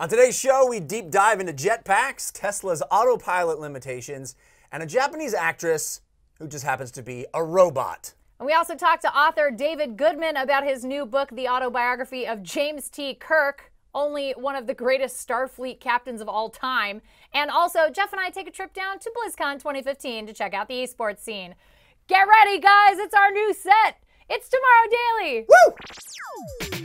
On today's show, we deep dive into jetpacks, Tesla's autopilot limitations, and a Japanese actress who just happens to be a robot. And we also talked to author David Goodman about his new book, The Autobiography of James T. Kirk, only one of the greatest Starfleet captains of all time. And also, Jeff and I take a trip down to BlizzCon 2015 to check out the esports scene. Get ready, guys! It's our new set! It's Tomorrow Daily! Woo!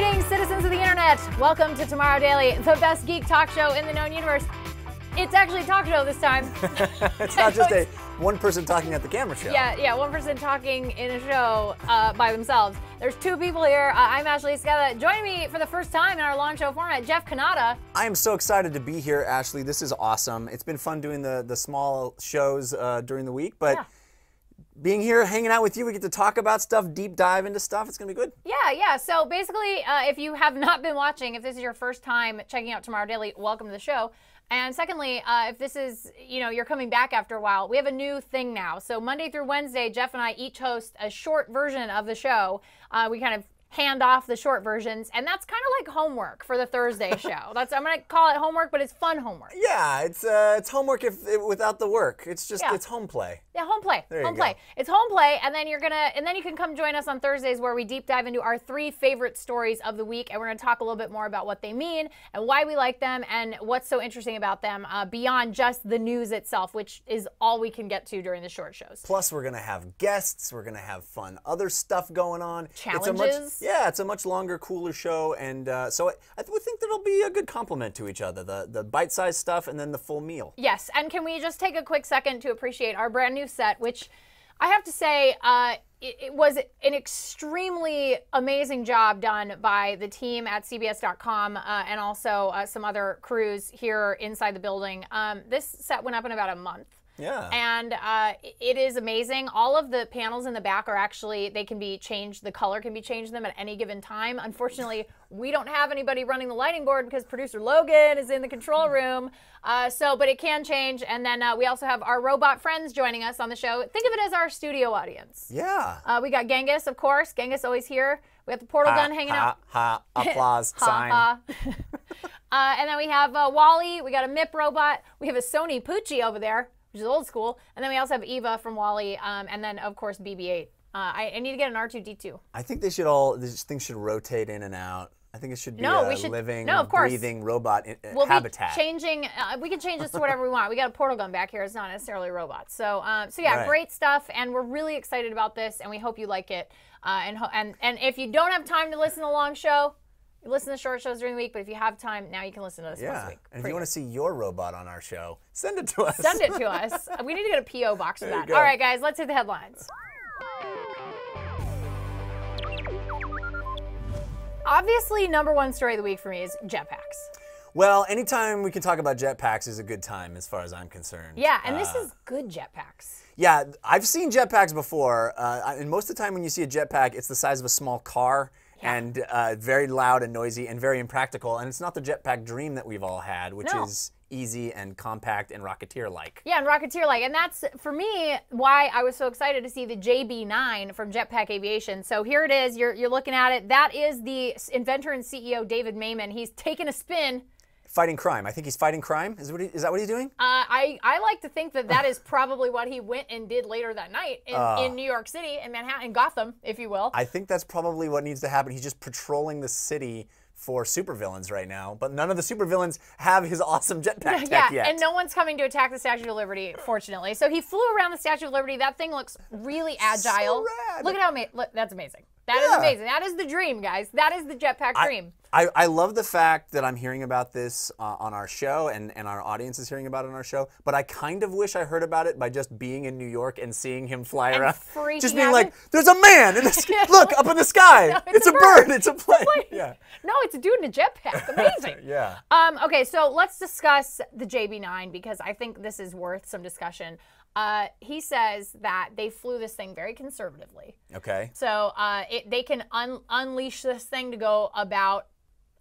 Greetings, citizens of the internet! Welcome to Tomorrow Daily, the best geek talk show in the known universe. It's actually a talk show this time. it's not just a one person talking at the camera show. Yeah, yeah, one person talking in a show uh, by themselves. There's two people here. Uh, I'm Ashley Esqueda. Joining me for the first time in our long show format, Jeff Cannata. I am so excited to be here, Ashley. This is awesome. It's been fun doing the, the small shows uh, during the week, but Yeah. Being here, hanging out with you, we get to talk about stuff, deep dive into stuff. It's going to be good. Yeah, yeah. So basically, uh, if you have not been watching, if this is your first time checking out Tomorrow Daily, welcome to the show. And secondly, uh, if this is, you know, you're coming back after a while, we have a new thing now. So Monday through Wednesday, Jeff and I each host a short version of the show. Uh, we kind of hand off the short versions, and that's kind of like homework for the Thursday show. That's I'm gonna call it homework, but it's fun homework. Yeah, it's uh, it's homework if without the work. It's just Yeah. it's home play. Yeah, home play. There you home go. play. It's home play, and then you're gonna, and then you can come join us on Thursdays where we deep dive into our three favorite stories of the week, and we're gonna talk a little bit more about what they mean and why we like them and what's so interesting about them uh, beyond just the news itself, which is all we can get to during the short shows. Plus, we're gonna have guests. We're gonna have fun, other stuff going on. It's a much, Challenges. Yeah, it's a much longer, cooler show, and uh, so I, I think that'll be a good complement to each other. The the bite-sized stuff and then the full meal. Yes, and can we just take a quick second to appreciate our brand new set, which I have to say, uh, it, it was an extremely amazing job done by the team at CBS.com uh, and also uh, some other crews here inside the building. Um, this set went up in about a month. Yeah. And uh, it is amazing. All of the panels in the back are actually, they can be changed. The color can be changed them at any given time. Unfortunately, we don't have anybody running the lighting board because producer Logan is in the control room. Uh, so, but it can change. And then uh, we also have our robot friends joining us on the show. Think of it as our studio audience. yeah. Uh, we got Genghis, of course. Genghis always here. We got the portal gun hanging ha, out. Ha, applause Ha, sign. ha. uh, and then we have uh, WALL-E. We got a MIP robot. We have a Sony Poochie over there, which is old school. And then we also have Eva from WALL-E. Um, and then, of course, BB-8. Uh, I, I need to get an R2D2. I think they should all. These things should rotate in and out. I think it should be No, a we should- living, no, of course. breathing robot in, uh, We'll habitat. be changing. Uh, we can change this to whatever we want. We got a portal gun back here. It's not necessarily robots. So, um, so yeah, Right. great stuff, and we're really excited about this, and we hope you like it. Uh, and and and if you don't have time to listen to the long show, listen to short shows during the week. But if you have time, now you can listen to this yeah. week. And if you want to see your robot on our show, send it to us. Send it to us. We need to get a PO box for There that. All right, guys, let's hit the headlines. Obviously, number one story of the week for me is jetpacks. Well, anytime we can talk about jetpacks is a good time, as far as I'm concerned. Yeah, and this Uh, is good jetpacks. Yeah, I've seen jetpacks before, uh, and most of the time when you see a jetpack, it's the size of a small car and uh, very loud and noisy and very impractical. And it's not the jetpack dream that we've all had, which No. is easy and compact and Rocketeer-like. Yeah, and Rocketeer like, and that's for me why I was so excited to see the JB9 from Jetpack Aviation. So here it is. You're you're looking at it. That is the inventor and CEO David Mayman. He's taken a spin. Fighting crime. I think he's fighting crime. Is, what he, is that what he's doing? Uh, I I like to think that that is probably what he went and did later that night in, in New York City, in Manhattan, Gotham, if you will. I think that's probably what needs to happen. He's just patrolling the city for supervillains right now, but none of the supervillains have his awesome jetpack tech yeah, yet. and no one's coming to attack the Statue of Liberty, fortunately. So he flew around the Statue of Liberty. That thing looks really agile. rad. Look at how that's amazing. That is Yeah. amazing. That is the dream, guys. That is the jetpack dream. I, I love the fact that I'm hearing about this uh, on our show and, and our audience is hearing about it on our show, but I kind of wish I heard about it by just being in New York and seeing him fly around. Just being like, there's a man in the sky. Look, up in the sky. it's it's, a a bird. bird. It's a plane. Yeah. No, it's a dude in a jetpack. Amazing. Yeah. Um, okay, so let's discuss the JB9 because I think this is worth some discussion. Uh, he says that they flew this thing very conservatively. Okay. So uh, it, they can un- unleash this thing to go about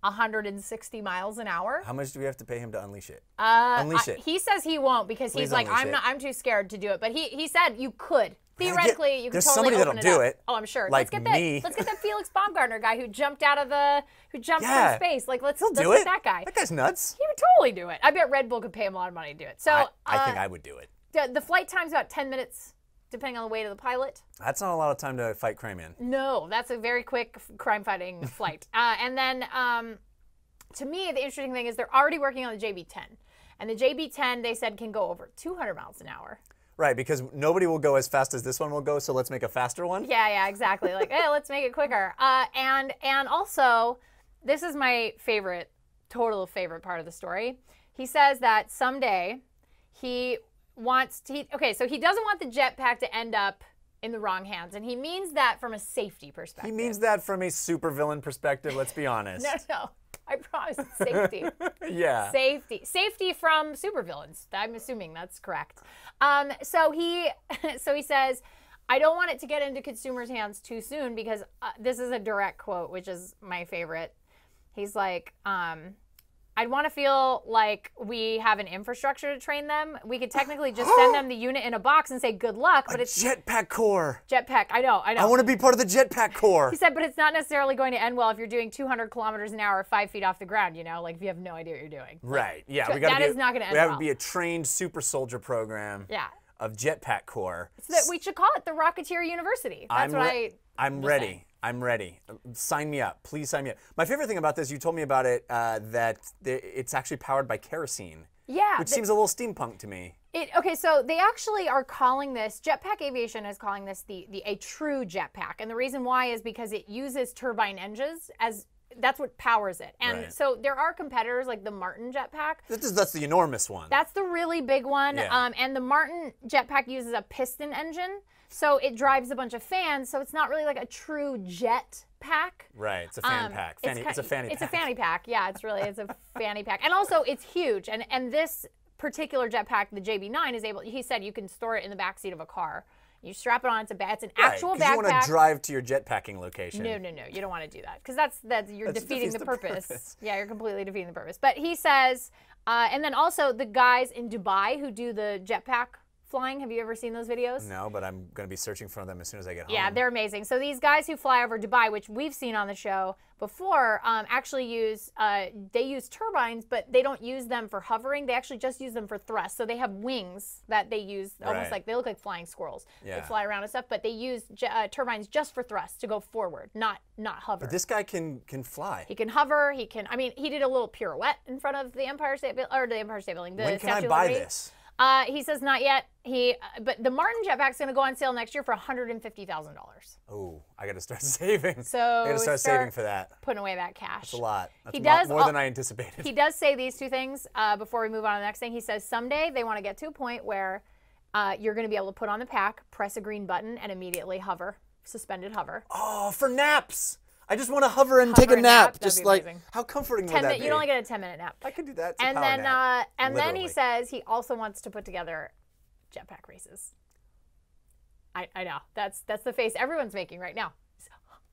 160 miles an hour. How much do we have to pay him to unleash it? Uh, Unleash I- it. He says he won't because Please he's like, I'm it. not. I'm too scared to do it. But he he said you could theoretically you can there's totally somebody open that'll it do up. it, Oh, I'm sure. like let's get that. me. Let's get that Felix Baumgartner guy who jumped out of the who jumped Yeah. from space. Like let's He'll let's do get it. that guy. That guy's nuts. He would totally do it. I bet Red Bull could pay him a lot of money to do it. So I, I think uh, I would do it. the, the flight time's about 10 minutes, depending on the weight of the pilot. That's not a lot of time to fight crime in. No, that's a very quick crime fighting flight. Uh, and then um, to me, the interesting thing is they're already working on the JB 10. And the JB 10, they said, can go over 200 miles an hour. Right, because nobody will go as fast as this one will go, so let's make a faster one. Yeah, yeah, exactly. Like, hey, let's make it quicker. Uh, and and also, this is my favorite, total favorite part of the story. He says that someday he wants to. He, okay, so he doesn't want the jetpack to end up in the wrong hands, and he means that from a safety perspective. He means that from a supervillain perspective, let's be honest. no, no. I promise safety. yeah. safety safety from supervillains i'm assuming that's correct um, so he so he says i don't want it to get into consumers hands too soon because uh, this is a direct quote which is my favorite he's like um, I'd want to feel like we have an infrastructure to train them. We could technically just send them the unit in a box and say good luck, but it's Jetpack Corps. jetpack. I know, I know. I want to be part of the Jetpack Corps. he said, but it's not necessarily going to end well if you're doing 200 kilometers an hour, five feet off the ground. You know, like if you have no idea what you're doing. Right. Yeah. So we gotta that be, is not gonna end We have well. to be a trained super soldier program. Yeah. Of Jetpack Corps. So that we should call it the Rocketeer University. That's I'm what I. I'm ready. saying. I'm ready. Sign me up. Please sign me up. My favorite thing about this, you told me about it, uh, that th- it's actually powered by kerosene, Yeah. which seems a little steampunk to me. it, okay, so they actually are calling this Jetpack Aviation is calling this the the a true jetpack, and the reason why is because it uses turbine engines as that's what powers it. And Right. so there are competitors like the Martin jetpack. This is, that's the enormous one. That's the really big one. Yeah. Um, and the Martin jetpack uses a piston engine, so it drives a bunch of fans. So it's not really like a true jet pack. right. It's a fan Um, pack. Fanny, it's, ki- a fanny It's pack. a fanny pack. Yeah, it's really it's a fanny pack, and also it's huge. And and this particular jetpack, the JB9, is able. He said you can store it in the back seat of a car. You strap it on. It's a ba- it's an Right, actual 'cause you want to drive to your jetpacking location. No, no, no. You don't want to do that because that's that's you're That defeating the the purpose. purpose. Yeah, you're completely defeating the purpose. But he says, uh, and then also the guys in Dubai who do the jetpack flying. Have you ever seen those videos? No, but I'm going to be searching for them as soon as I get home. Yeah, they're amazing. So these guys who fly over Dubai, which we've seen on the show before, um, actually use uh, they use turbines, but they don't use them for hovering. They actually just use them for thrust. So they have wings that they use, almost Right. like they look like flying squirrels. Yeah. They fly around and stuff, but they use j- uh, turbines just for thrust to go forward, not not hover. But This guy can can fly. he can hover. He can. I mean, he did a little pirouette in front of the Empire State Building, or the Empire State Building. The when can I Statue of buy this? Uh, he says not yet. He, uh, but the Martin jetpack's going to go on sale next year for one hundred and fifty thousand dollars. Oh, I got to start saving. So I got to start, saving for that. Putting away that cash. It's a lot. That's He does more than I anticipated. He does say these two things uh, before we move on to the next thing. He says someday they want to get to a point where uh, you're going to be able to put on the pack, press a green button, and immediately hover, suspended hover. oh, for naps. I just want to hover and Hover take a nap, nap. Just like amazing. how comforting Ten would that minute, be? you'd only get a ten minute nap. I could do that. And then, nap. uh, and then he says he also wants to put together jetpack races. I, I know that's that's the face everyone's making right now.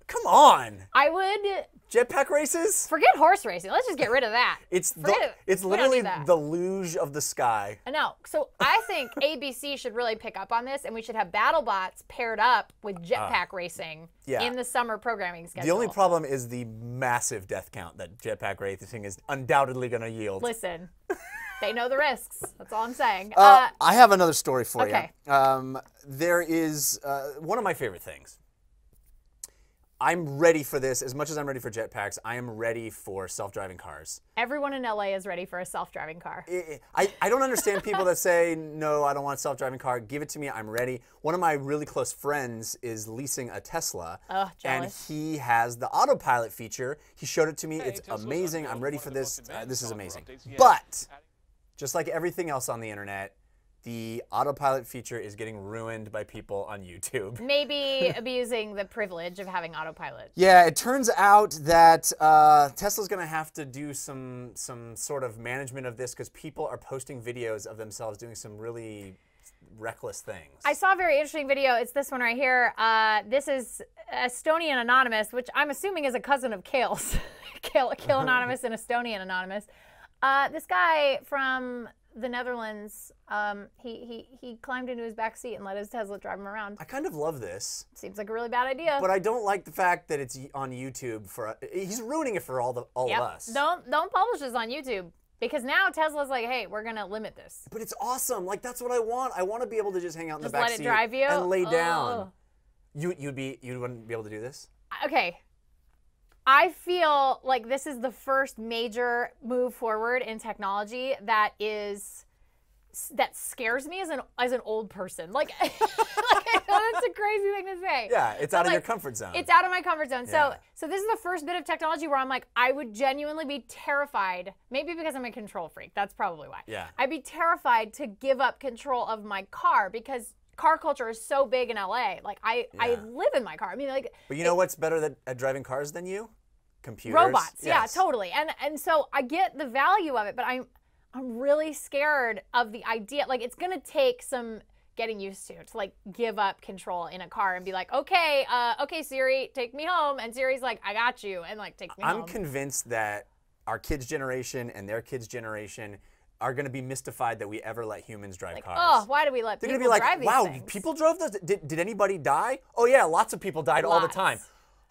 Come on, I would jetpack races. forget horse racing. Let's just get rid of that. It's the, Forget it. it's literally the luge of the sky. I know. So I think ABC should really pick up on this, and we should have BattleBots paired up with jetpack racing Ah. yeah. in the summer programming schedule. The only problem is the massive death count that jetpack racing is undoubtedly going to yield. Listen, they know the risks. That's all I'm saying. Uh, Uh, I have another story for okay. you. Um, there is uh, one of my favorite things. I'm ready for this as much as I'm ready for jetpacks. I am ready for self-driving cars. everyone in LA is ready for a self-driving car. I, I, I don't understand people that say no, I don't want a self-driving car. Give it to me. I'm ready. One of my really close friends is leasing a Tesla, Oh, and he has the autopilot feature. He showed it to me. it's Tesla's amazing. I'm ready for this. Uh, this is amazing. updates yet. But just like everything else on the internet, the autopilot feature is getting ruined by people on YouTube. Maybe abusing the privilege of having autopilot. Yeah, it turns out that uh, Tesla's going to have to do some some sort of management of this because people are posting videos of themselves doing some really reckless things. I saw a very interesting video. It's this one right here. Uh, this is Estonian Anonymous, which I'm assuming is a cousin of Kale's. Kale, Kale Anonymous and Estonian Anonymous. Uh, this guy from the Netherlands, um, he, he he climbed into his back seat and let his Tesla drive him around. I kind of love this, Seems like a really bad idea. but I don't like the fact that it's on YouTube for. He's ruining it for all the all Yep. of us. Don't don't publish this on YouTube because now Tesla's like, hey, we're gonna limit this. But it's awesome. Like that's what I want. I want to be able to just hang out in Just the back let it seat drive you? and lay down. Ugh. You you'd be you wouldn't be able to do this. Okay. I feel like this is the first major move forward in technology that is that scares me as an as an old person. Like, like that's a crazy thing to say. Yeah, it's But, out of your comfort zone. It's out of my comfort zone. Yeah. So so this is the first bit of technology where I'm like, I would genuinely be terrified. Maybe because I'm a control freak. That's probably why. Yeah. I'd be terrified to give up control of my car because car culture is so big in LA. Like I I live in my car. I mean like but you know what's better than, at driving cars than you? Computers. robots. Yes. Yeah, totally. And and so I get the value of it, but I'm I'm really scared of the idea. Like it's gonna take some getting used to to like give up control in a car and be like, okay, uh, okay, Siri, take me home. And Siri's like, I got you, and like takes me I'm home. convinced that our kids' generation and their kids' generation are going to be mystified that we ever let humans drive cars. oh, why do we let They're people gonna be like, drive these "Wow, things? people drove those. Did, did anybody die? Oh yeah, lots of people died all the time.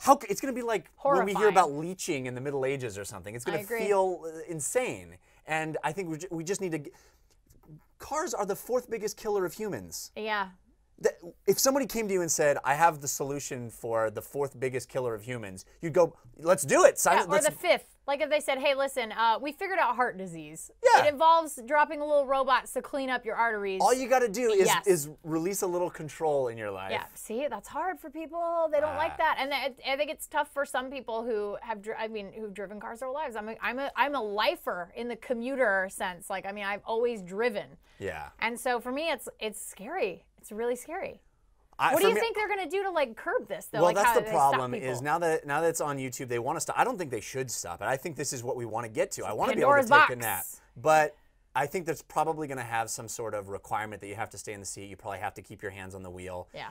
How it's gonna be like when we hear about leeching in the Middle Ages or something. It's gonna feel uh, insane. And I think we, we just need to. Cars are the fourth biggest killer of humans. Yeah. If somebody came to you and said, "I have the solution for the fourth biggest killer of humans," you'd go, "Let's do it." Sign Yeah, or the fifth. Like if they said, "Hey, listen, uh, we figured out heart disease. Yeah. It involves dropping a little robots to clean up your arteries." all you got to do is, Yes. is release a little control in your life. Yeah, see, that's hard for people. They don't Ah. like that, and I think it's tough for some people who have, dri- I mean, who've driven cars their lives. I'm a, I'm a, I'm a lifer in the commuter sense. Like, I mean, I've always driven, Yeah. and so for me, it's it's scary. It's really scary. I- What do you me- think they're gonna do to like curb this though? Well, like, that's the problem. Is now that now that it's on YouTube, they want to stop. I don't think they should stop it. I think this is what we want to get to. I want to be able to take a box. nap, but I think that's probably going to have some sort of requirement that you have to stay in the seat. You probably have to keep your hands on the wheel. yeah.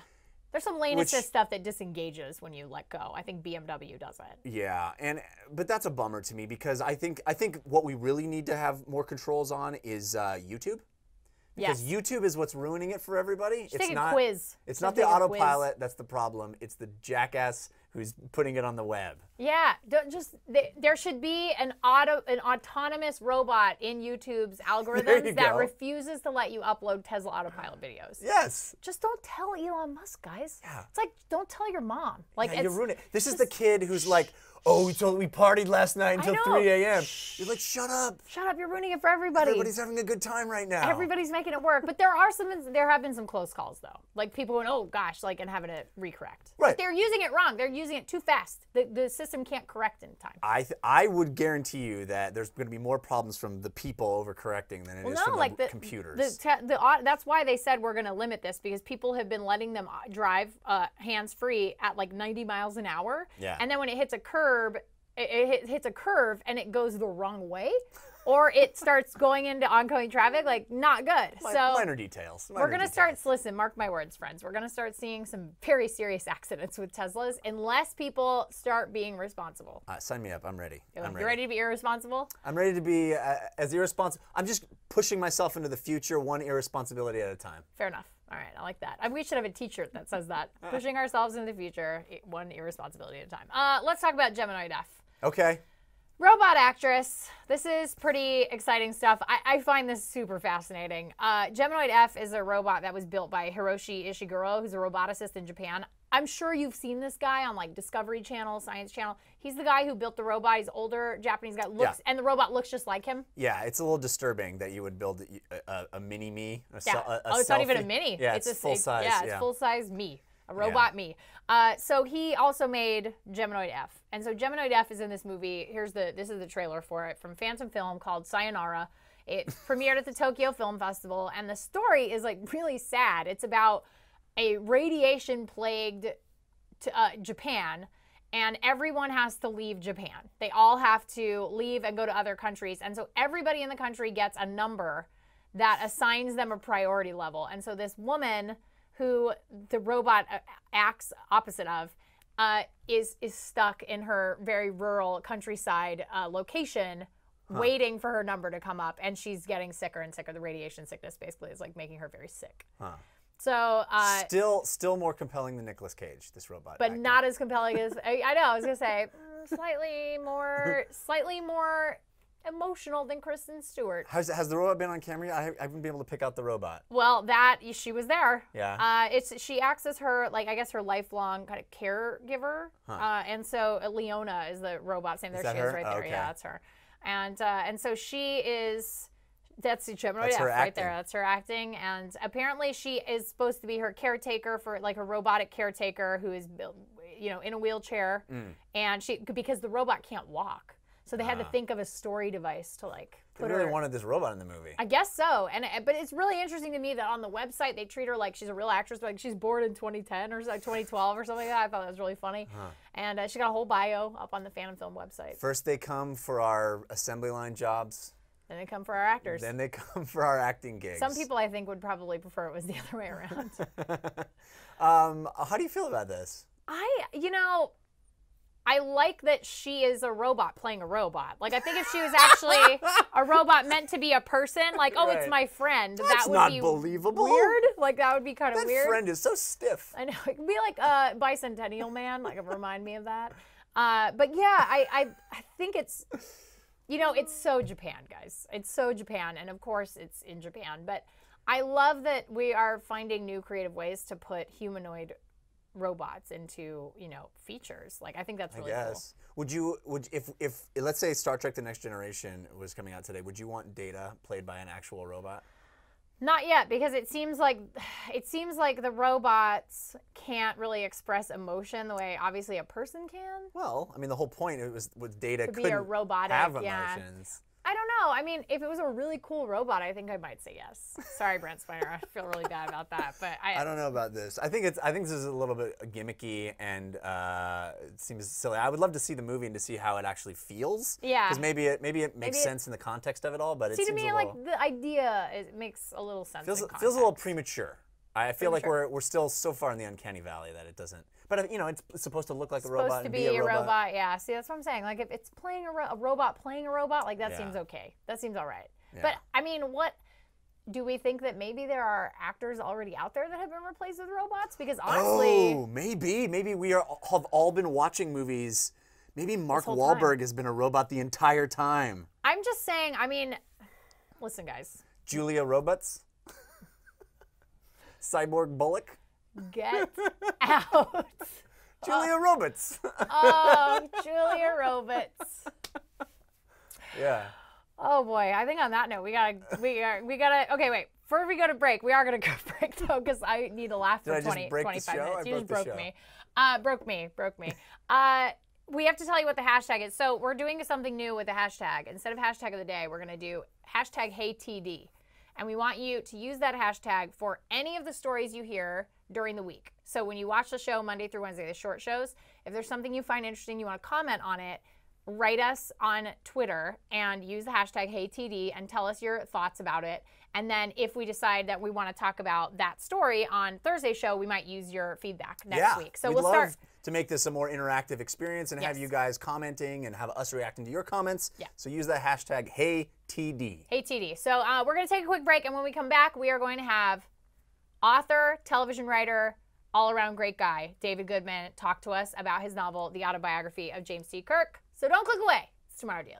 There's some lane Which- assist stuff that disengages when you let go. I think BMW does it. Yeah, and but that's a bummer to me because I think I think what we really need to have more controls on is uh, YouTube. Because Yes. YouTube is what's ruining it for everybody. Should it's take a not. quiz. It's Should not the autopilot that's the problem. It's the jackass who's putting it on the web. Yeah, don't just they, there should be an auto an autonomous robot in YouTube's algorithms you that go. refuses to let you upload Tesla autopilot videos. Yes. Just don't tell Elon Musk, guys. Yeah. It's like don't tell your mom. Like Yeah, you ruin it. This is the kid who's like, "Oh, we told we partied last night until 3 a.m." You're like, "Shut up! shut up, you're ruining it for everybody. Everybody's having a good time right now." Everybody's making it work, but there are some. There have been some close calls though, like people going, "Oh gosh," like and having to recorrect. Right. But they're using it wrong. They're using it too fast. The the system can't correct in time. I th- I would guarantee you that there's going to be more problems from the people overcorrecting than it is no, from like the, the computers. The, the that's why they said we're going to limit this because people have been letting them uh, drive uh, hands free at like 90 miles an hour. Yeah. And then when it hits a curb, it, it hits a curve and it goes the wrong way, or it starts going into oncoming traffic. Like not good. Mi- so minor details. we're gonna details. start. Listen, mark my words, friends. We're gonna start seeing some very serious accidents with Teslas unless people start being responsible. Uh, sign me up. I'm ready. I'm ready. you ready to be irresponsible? I'm ready to be uh, as irresponsible. I'm just pushing myself into the future, one irresponsibility at a time. Fair enough. All right, I like that. We should have a T-shirt that says that. Pushing ourselves into the future, one irresponsibility at a time. Uh, let's talk about Geminoid F. Okay. Robot actress. This is pretty exciting stuff. I, I find this super fascinating. Uh, Geminoid F is a robot that was built by Hiroshi Ishiguro, who's a roboticist in Japan. I'm sure you've seen this guy on like Discovery Channel, Science Channel. He's the guy who built the robot. He's older Japanese guy. Looks and the robot looks just like him. Yeah, it's a little disturbing that you would build a, a, a mini me. A Yeah. a, oh, it's not even a mini. Yeah, it's, it's, a full size. Yeah, it's full size me, a robot me. Uh, so he also made Geminoid F, and so Geminoid F is in this movie. Here's the this is the trailer for it from Phantom Film called Sayonara. It premiered at the Tokyo Film Festival, and the story is like really sad. It's about a radiation plagued to uh, Japan, and everyone has to leave Japan. They all have to leave and go to other countries, and so everybody in the country gets a number that assigns them a priority level. And so this woman, who the robot uh, acts opposite of, uh, is is stuck in her very rural countryside uh, location waiting for her number to come up, and she's getting sicker and sicker. The radiation sickness basically is like making her very sick. So, uh, Still, still more compelling than Nicolas Cage, this robot. but actor. not as compelling as I, I know. I was gonna say slightly more, slightly more emotional than Kristen Stewart. Has, has the robot been on camera? I, I haven't been able to pick out the robot. Well, that she was there. Yeah. Uh, it's she acts as her like I guess her lifelong kind of caregiver. Uh, and so uh, Leona is the robot's name. There that she her? is right Oh, there. okay. Yeah, that's her. And uh, and so she is. That's the Gemini That's F her right there. That's her acting, and apparently she is supposed to be her caretaker for like a robotic caretaker who is, you know, in a wheelchair, Mm. and she because the robot can't walk, so they had to think of a story device to like Ah. They really her. wanted this robot in the movie. I guess so, and but it's really interesting to me that on the website they treat her like she's a real actress, like she's born in 2010 or like 2012 or something like that. I thought that was really funny, and uh, she got a whole bio up on the Phantom Film website. First, they come for our assembly line jobs. Then they come for our actors. Then they come for our acting gigs. Some people I think would probably prefer it was the other way around. Um, how do you feel about this? I, you know, I like that she is a robot playing a robot. Like I think if she was actually a robot meant to be a person, like oh, it's my friend, That's that would not be believable. weird. Like that would be kind of That weird. friend is so stiff. I know it could be like a bicentennial man, like remind me of that. Uh, but yeah, I, I I think it's you know it's so Japan, guys. It's so Japan, and of course it's in Japan. But I love that we are finding new creative ways to put humanoid robots into you know features. Like I think that's really cool. Would you would if if let's say Star Trek: The Next Generation was coming out today? Would you want Data played by an actual robot? Not yet, because it seems like it seems like the robots can't really express emotion the way obviously a person can. Well, I mean, the whole point it was with Data To be a robotic, have yeah. I don't know. I mean, if it was a really cool robot, I think I might say yes. Sorry, Brent Spiner. I feel really bad about that, but I, I don't know about this. I think it's. I think this is a little bit gimmicky and uh, it seems silly. I would love to see the movie and to see how it actually feels. Yeah. Because maybe it maybe it makes Maybe it- sense in the context of it all, but it see to me like little, the idea it makes a little sense. feels feels a little premature. I feel like Premature. we're we're still so far in the uncanny valley that it doesn't. But you know, it's supposed to look like a supposed robot to and be, be a robot. Yeah. See, that's what I'm saying. Like if it's playing a, ro- a robot playing a robot, like that Yeah. seems okay. That seems all right. Yeah. But I mean, what? Do we think that maybe there are actors already out there that have been replaced with robots? Because honestly, Oh, maybe maybe we are have all been watching movies. Maybe Mark whole time. Wahlberg has been a robot the entire time. I'm just saying. I mean, listen, guys, Julia Robots. Cyborg Bullock. get out. Julia Roberts. Oh, Julia Roberts. yeah. Oh boy, I think on that note, we gotta, we are, we gotta. Okay, wait. Before we go to break, we are gonna go break though, because I need to laugh for I 20, 25 minutes. I you just broke broke the show. me. Uh, broke me, broke me. uh, we have to tell you what the hashtag is. So we're doing something new with the hashtag. Instead of hashtag of the day, we're gonna do hashtag HeyTD, and we want you to use that hashtag for any of the stories you hear during the week. So when you watch the show Monday through Wednesday, the short shows, if there's something you find interesting, you want to comment on it write us on Twitter and use the hashtag HeyTD and tell us your thoughts about it. And then if we decide that we want to talk about that story on Thursday's show, we might use your feedback next yeah. week. So we'll love start. To make this a more interactive experience and have you guys commenting and have us reacting to your comments. Yeah. So use the hashtag HeyTD. HeyTD. So uh, we're going to take a quick break. And when we come back, we are going to have author, television writer, all around great guy, David Goodman, talk to us about his novel, The Autobiography of James T. Kirk. So don't click away. It's Tomorrow Daily.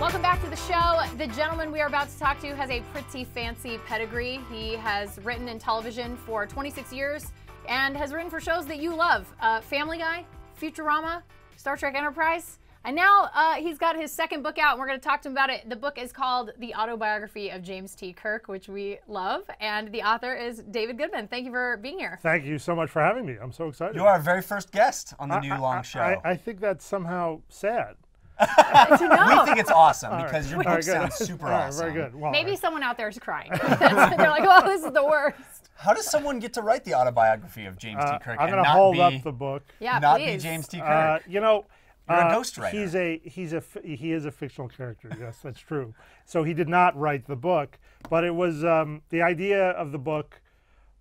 Welcome back to the show. The gentleman we are about to talk to has a pretty fancy pedigree. He has written in television for 26 years and has written for shows that you love uh, Family Guy, Futurama, Star Trek Enterprise. And now uh, he's got his second book out, and we're going to talk to him about it. The book is called The Autobiography of James T. Kirk, which we love. And the author is David Goodman. Thank you for being here. Thank you so much for having me. I'm so excited. You are our very first guest on the new I- long show. I, I think that's somehow sad. To know. we think it's awesome because your book All right, sounds super All right, awesome. Very good. Well, Maybe someone out there is crying. They're like, oh, this is the worst. How does someone get to write the autobiography of James uh, T. Kirk I'm and going to not hold be, up the book. Yeah, not please. be James T. Kirk? Uh, you know, You're a uh, ghostwriter. He's a he's a he is a fictional character. Yes, that's true. So he did not write the book, but it was um, the idea of the book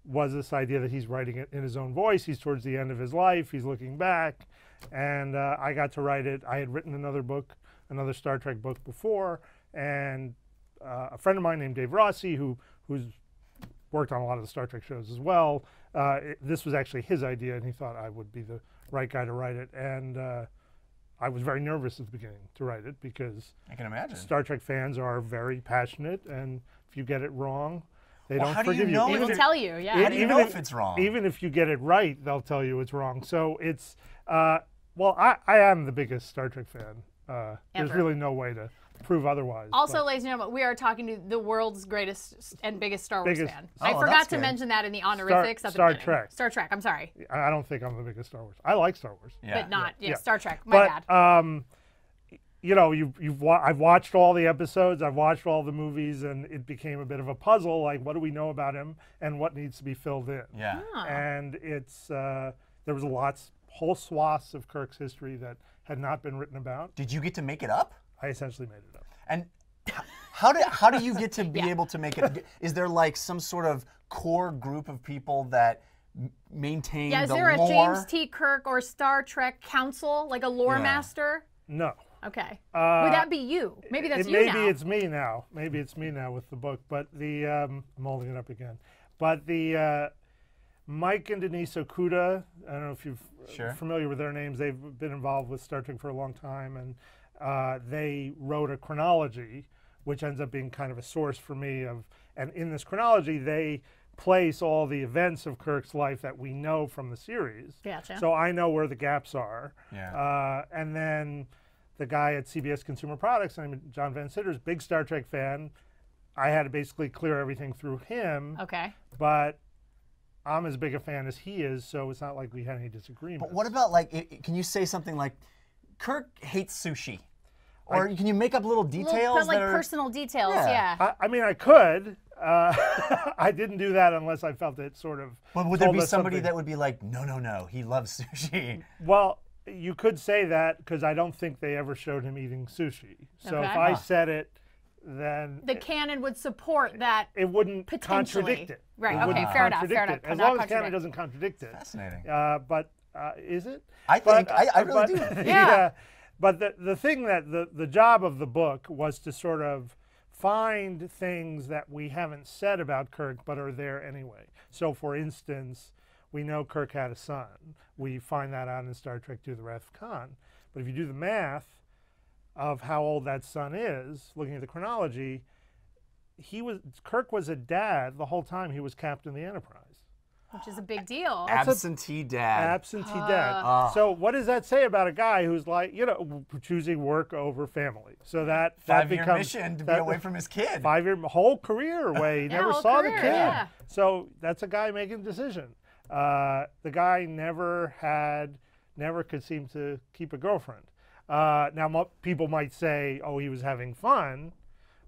was this idea that he's writing it in his own voice. He's towards the end of his life. He's looking back, and uh, I got to write it. I had written another book, another Star Trek book before, and uh, a friend of mine named Dave Rossi, who who's worked on a lot of the Star Trek shows as well. Uh, it- this was actually his idea, and he thought I would be the right guy to write it. And uh, I was very nervous at the beginning to write it because I can imagine. Star Trek fans are very passionate, and if you get it wrong, they Well, don't how do you forgive know They will it- tell you, yeah. How do you even know if- if it's wrong? Even if you get it right, they'll tell you it's wrong. So it's uh, well, I, I am the biggest Star Trek fan. Uh, there's really no way to prove otherwise. Also, but- ladies and gentlemen, we are talking to the world's greatest and biggest Star Wars Biggest- fan. Oh, I forgot to good. mention that in the honorifics at the Star beginning. Trek. Star Trek. I'm sorry, I I don't think I'm the biggest Star Wars. I like Star Wars. yeah. but not yeah, Yeah. Star Trek. My bad. um, you know, you've you've wa- I've watched all the episodes, I've watched all the movies, and it became a bit of a puzzle. Like, what do we know about him, and what needs to be filled in? Yeah. And it's uh, there was lots, whole swaths of Kirk's history that had not been written about. Did you get to make it up? I essentially made it up. And how do how do you get to be able to make it? Is there like some sort of core group of people that maintain yeah, is the there a? James T. Kirk or Star Trek council, like a lore Yeah. master? No. Okay. Would that be you? Maybe that's it, you maybe now. it's me now. Maybe it's me now with the book. But the um, I'm holding it up again. But the uh, Mike and Denise Okuda. I don't know if you're Sure. familiar with their names. They've been involved with Star Trek for a long time, and uh, they wrote a chronology, which ends up being kind of a source for me of. And in this chronology, they place all the events of Kirk's life that we know from the series. Gotcha. So I know where the gaps are. Yeah. Uh, and then the guy at CBS Consumer Products, named John Van Citters, big Star Trek fan. I had to basically clear everything through him, okay. but I'm as big a fan as he is, so it's not like we had any disagreements. But what about like? i- i- Can you say something like, Kirk hates sushi, or can you make up little details Little, but, like are? personal details. Yeah. Yeah. I, I mean, I could. Uh, I didn't do that unless I felt it sort of. But would there be somebody something. that would be like, no, no, no, he loves sushi? Well, you could say that because I don't think they ever showed him eating sushi. So if I said it, then the canon would support that. it wouldn't contradict it. Right, It okay, fair enough, fair contradict enough. As long as canon doesn't contradict it. Fascinating. Uh, but uh, is it? I But, think I, I uh, really but- do. Yeah. But the, the thing that the, the job of the book was to sort of find things that we haven't said about Kirk but are there anyway. So, for instance, we know Kirk had a son. We find that out in Star Trek II The Wrath of Khan. But if you do the math of how old that son is, looking at the chronology, he was Kirk was a dad the whole time he was captain of the Enterprise. which is a big deal. Absentee dad. Absentee dad. Ah. So what does that say about a guy who's like, you know, choosing work over family? So that that Five-year becomes mission to be that- away from his kid. five year whole career away. He Yeah, never saw career, the kid. yeah. So that's a guy making a decision. Uh, the guy never had, never could seem to keep a girlfriend. Uh, now people might say, oh, he was having fun,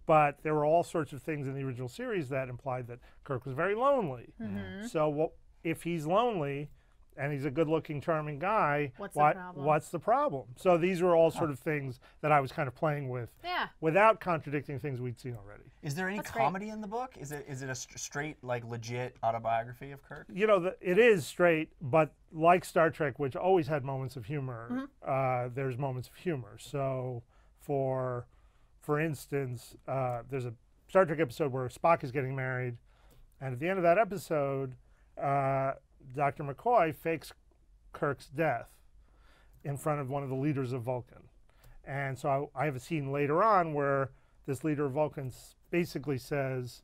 but there were all sorts of things in the original series that implied that Kirk was very lonely. Mm-hmm. So what, if he's lonely and he's a good-looking, charming guy, What's the problem? what's the problem? So these were all sort of things that I was kind of playing with Yeah. without contradicting things we'd seen already. Is there any That's great. comedy in the book? Is it is it a st- straight like legit autobiography of Kirk? you know, the, it is straight, but like Star Trek, which always had moments of humor, Mm-hmm. uh, there's moments of humor. So, for for instance, uh, there's a Star Trek episode where Spock is getting married, and at the end of that episode, uh, Dr. McCoy fakes Kirk's death in front of one of the leaders of Vulcan, and so I, I have a scene later on where this leader of Vulcan basically says,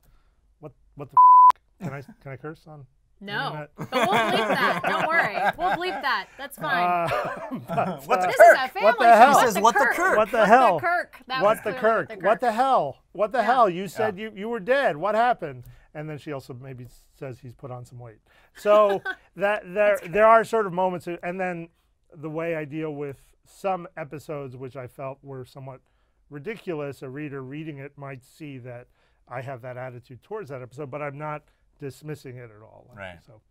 "What what the f- can I can I curse on?" No. But we'll bleep that. Don't worry. We'll bleep that. That's fine. Uh, but, What the uh, this Kirk? is a family What the hell? What He says, the "What the Kirk? Kirk?" What the What hell? the Kirk? What the Kirk? What the hell? What the Yeah. hell? You said you, you were dead. What happened? And then she also maybe says he's put on some weight. So that there there are sort of moments, and then the way I deal with some episodes, which I felt were somewhat ridiculous. A reader reading it might see that I have that attitude towards that episode, but I'm not dismissing it at all. Right. So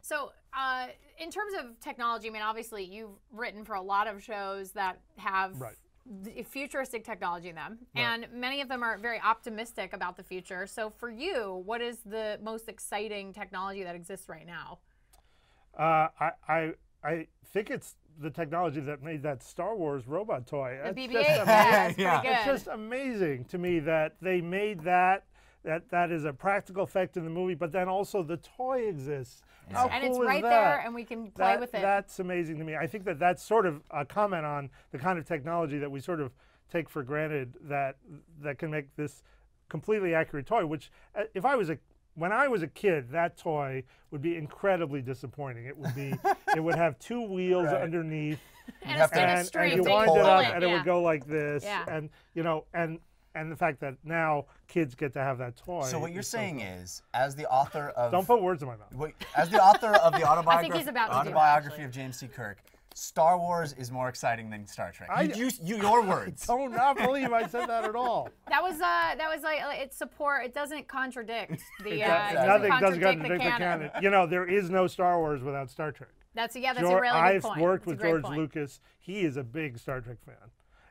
So, uh, in terms of technology, I mean, obviously, you've written for a lot of shows that have Right. Futuristic technology in them, and many of them are very optimistic about the future. So, for you, what is the most exciting technology that exists right now? Uh, I, I I think it's the technology that made that Star Wars robot toy. The It's BB-8, just yeah, Yeah. It's just amazing to me that they made that. That that is a practical effect in the movie, but then also the toy exists. How and cool it's is right that? there, and we can play That- with it. That's amazing to me. I think that that's sort of a comment on the kind of technology that we sort of take for granted that that can make this completely accurate toy. Which, uh, if I was a when I was a kid, that toy would be incredibly disappointing. It would be it would have two wheels Right. underneath, and have it's and, and you wind it up, it, and it would go like this. Yeah. And you know, and and the fact that now kids get to have that toy. So what you're is so saying cool. is, as the author of don't put words in my mouth. Wait, as the author of the autobiography, he's about to do that, autobiography actually. of James C. Kirk, Star Wars is more exciting than Star Trek. I- you, you, you- your words. Do not believe I said that at all. That was uh, that was like uh, it's support. It doesn't contradict the. Uh, it doesn't nothing doesn't contradict contradict the the canon. canon. You know, there is no Star Wars without Star Trek. That's yeah, that's a George- really good I've point. worked It's a with George point. Lucas. He is a big Star Trek fan,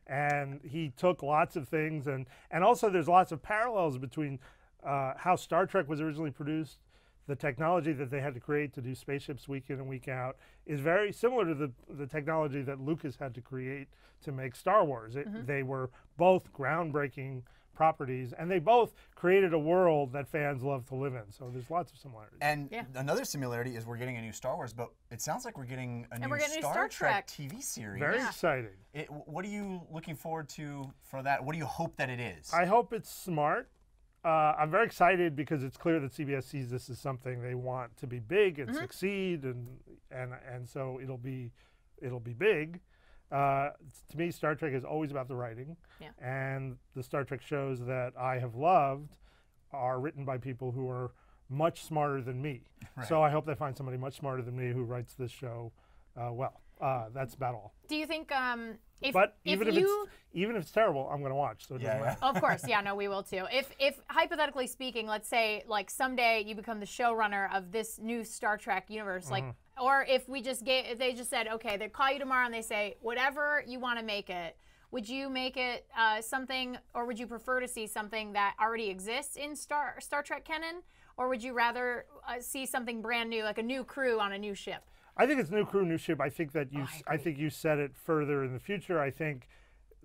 and he took lots of things, and and also there's lots of parallels between uh, how Star Trek was originally produced. The technology that they had to create to do spaceships week in and week out is very similar to the the technology that Lucas had to create to make Star Wars. It, Mm-hmm. They were both groundbreaking properties, and they both created a world that fans love to live in. So there's lots of similarities. And Yeah. another similarity is we're getting a new Star Wars, but it sounds like we're getting a new, we're getting a new Star, Star Trek Trek. TV series. very Yeah. exciting. It, what are you looking forward to for that? What do you hope that it is? I hope it's smart. Uh, I'm very excited because it's clear that CBS sees this as something they want to be big and succeed, and and and so it'll be it'll be big. Uh, to me, Star Trek is always about the writing, Yeah. and the Star Trek shows that I have loved are written by people who are much smarter than me. So I hope they find somebody much smarter than me who writes this show uh, well. Uh, that's about all. Do you think um if But if even if, you it's even if it's terrible, I'm going to watch. So it doesn't Yeah, matter. of course, yeah, no, we will too. If if hypothetically speaking, let's say like someday you become the showrunner of this new Star Trek universe, like, Mm-hmm. Or if we just gave, if they just said, okay, they call you tomorrow and they say whatever you want to make it. Would you make it uh, something, or would you prefer to see something that already exists in Star Star Trek canon, or would you rather uh, see something brand new, like a new crew on a new ship? I think it's new crew, new ship. I think that you, I s- I, agree. think you said it further in the future. I think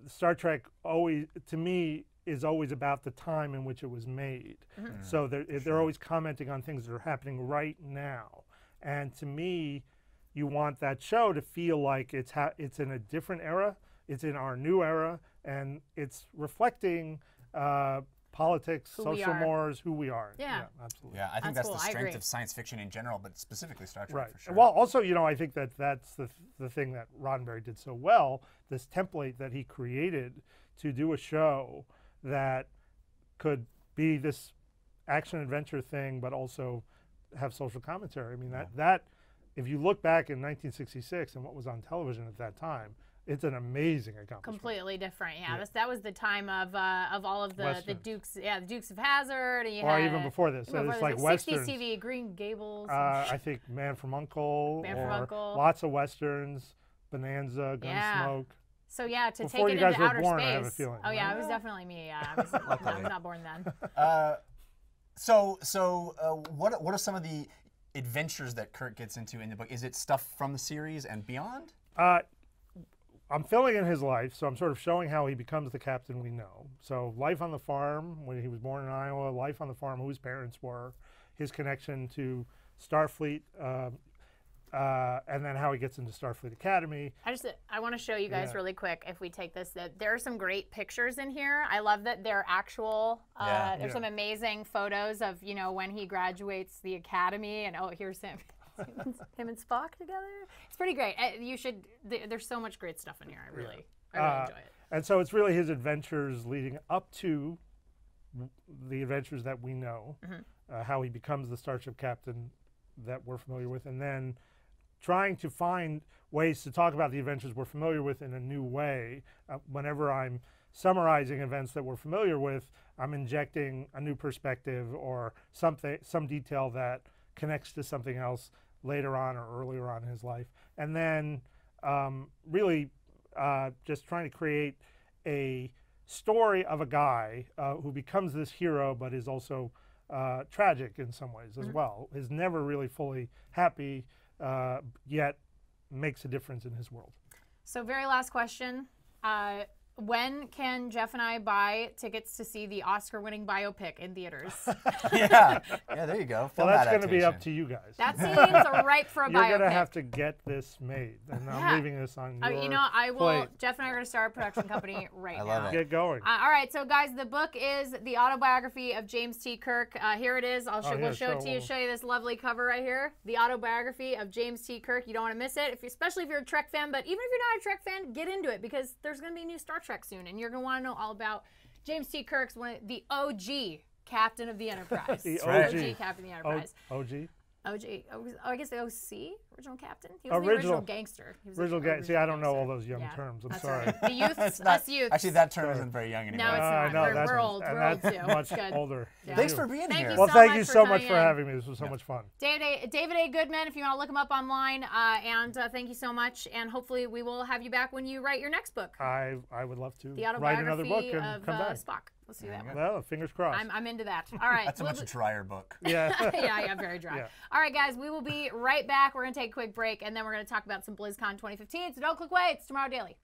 Star Trek always, to me, is always about the time in which it was made. Mm-hmm. So they're, they're always commenting on things that are happening right now. And to me, you want that show to feel like it's ha- it's in a different era, it's in our new era, and it's reflecting uh, politics, Who social mores, who we are. Yeah. absolutely. yeah, I think That's that's, cool, the strength of science fiction in general, but specifically Star Trek Right. for sure. Well, also, you know, I think that that's the the thing that Roddenberry did so well. This template that he created to do a show that could be this action adventure thing, but also have social commentary. I mean, that that if you look back in 1966 and what was on television at that time, it's an amazing accomplishment. Completely different, yeah. This, that was the time of uh, of all of the, the Dukes, yeah, the Dukes of Hazzard. And you Or had, even before this, even so before it's this, like 60s. TV, Green Gables. Uh, I think Man from Uncle, Man or from Uncle. lots of westerns, Bonanza, Gunsmoke. Yeah. So yeah, to before take you it guys into were outer born, I space. have a feeling, oh yeah, right? it was definitely me. Yeah, I was, I was not born then. Uh, so, so uh, what what are some of the adventures that Kirk gets into in the book? Is it stuff from the series and beyond? Uh, I'm filling in his life, so I'm sort of showing how he becomes the captain we know. So, life on the farm when he was born in Iowa, life on the farm, who his parents were, his connection to Starfleet, um, uh, and then how he gets into Starfleet Academy. I just I want to show you guys Yeah. really quick if we take this that there are some great pictures in here. I love that they're actual. Uh, Yeah. There's Yeah. some amazing photos of you know when he graduates the academy and oh here's him. him and Spock together. It's pretty great. Uh, You should. There's so much great stuff in here. I really, I really Uh, enjoy it. And so, it's really his adventures leading up to the adventures that we know, uh, how he becomes the Starship captain that we're familiar with, and then trying to find ways to talk about the adventures we're familiar with in a new way. Uh, whenever I'm summarizing events that we're familiar with, I'm injecting a new perspective or something, some detail that connects to something else later on or earlier on in his life, and then um, really uh, just trying to create a story of a guy uh, who becomes this hero, but is also uh, tragic in some ways as well. Is never really fully happy, uh, yet makes a difference in his world. So, very last question. Uh, when can Jeff and I buy tickets to see the Oscar-winning biopic in theaters? yeah, yeah. There you go. Well, that's going to be up to you guys. That seems ripe for a You're biopic. going to have to get this made, and Yeah. I'm leaving this on Uh, your you know, I will. plate. Jeff and I are going to start a production company right I love now. it. Get going. Uh, all right, so guys, the book is the autobiography of James T. Kirk. Uh, here it is. I'll show, Oh, we'll yeah, show it show- to you. Show you this lovely cover right here. The autobiography of James T. Kirk. You don't want to miss it, if you, especially if you're a Trek fan. But even if you're not a Trek fan, get into it because there's going to be a new Star Trek soon, and you're going to want to know all about James T. Kirk's one, the OG captain of the Enterprise. The right. OG. captain of the Enterprise. OG? OG. Oh, I guess the OC, original captain. He was the Original. original gangster. He was the Original guy. See, I don't know all those young Yeah, terms. I'm that's sorry. all right. The youth, It's not- us youth. Actually, that term isn't very young anymore. No, it's Uh, not. no, We're- that's we're old. and We're old, too. much Good. older. Yeah. Thanks for being Thank here. you Well, so thank much you for so much for having me. This was so much fun. David A. David A. Goodman, if you want to look him up online, uh, and uh, thank you so much. And hopefully, we will have you back when you write your next book, I I would love to the write another book and of come uh, back. Spock. Let's do that one. Well, fingers crossed. I'm, I'm into that. All right. That's a we'll much be- drier book. yeah. yeah, yeah, very dry. Yeah. All right, guys, we will be right back. We're going to take a quick break, and then we're going to talk about some BlizzCon 2015. So don't click away. It's Tomorrow Daily.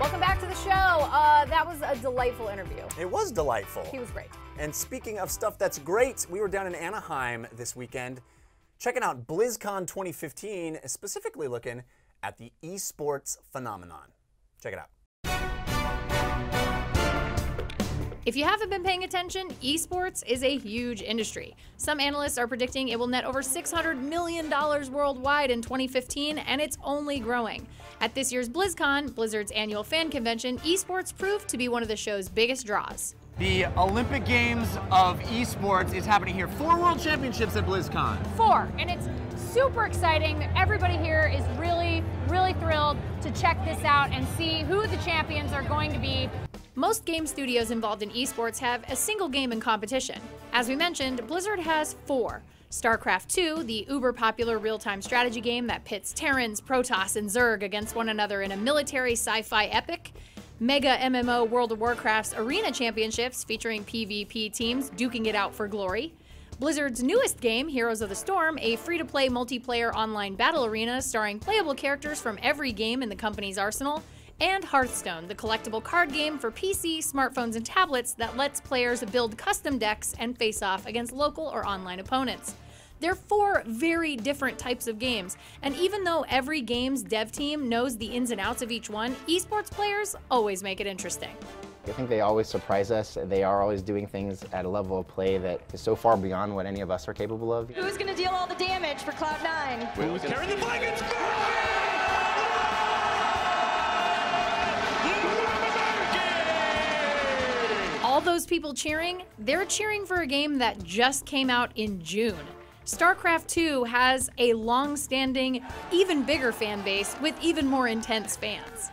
Welcome back to the show. Uh, that was a delightful interview. It was delightful. He was great. And speaking of stuff that's great, we were down in Anaheim this weekend checking out BlizzCon 2015, specifically looking at the esports phenomenon. Check it out. If you haven't been paying attention, esports is a huge industry. Some analysts are predicting it will net over $600 million worldwide in 2015, and it's only growing. At this year's BlizzCon, Blizzard's annual fan convention, esports proved to be one of the show's biggest draws. The Olympic Games of esports is happening here. Four World Championships at BlizzCon. Four, and it's super exciting. Everybody here is really, really thrilled to check this out and see who the champions are going to be. Most game studios involved in esports have a single game in competition. As we mentioned, Blizzard has four. StarCraft 2, the uber popular real time strategy game that pits Terrans, Protoss, and Zerg against one another in a military sci fi epic. Mega MMO World of Warcraft's Arena Championships featuring PvP teams duking it out for glory. Blizzard's newest game, Heroes of the Storm, a free to play multiplayer online battle arena starring playable characters from every game in the company's arsenal. And Hearthstone, the collectible card game for PC, smartphones, and tablets that lets players build custom decks and face off against local or online opponents. They're four very different types of games, and even though every game's dev team knows the ins and outs of each one, esports players always make it interesting. I think they always surprise us. They are always doing things at a level of play that is so far beyond what any of us are capable of. Who's going to deal all the damage for Cloud9? Who's carrying the flag and All those people cheering, they're cheering for a game that just came out in June. StarCraft 2 has a long standing, even bigger fan base with even more intense fans.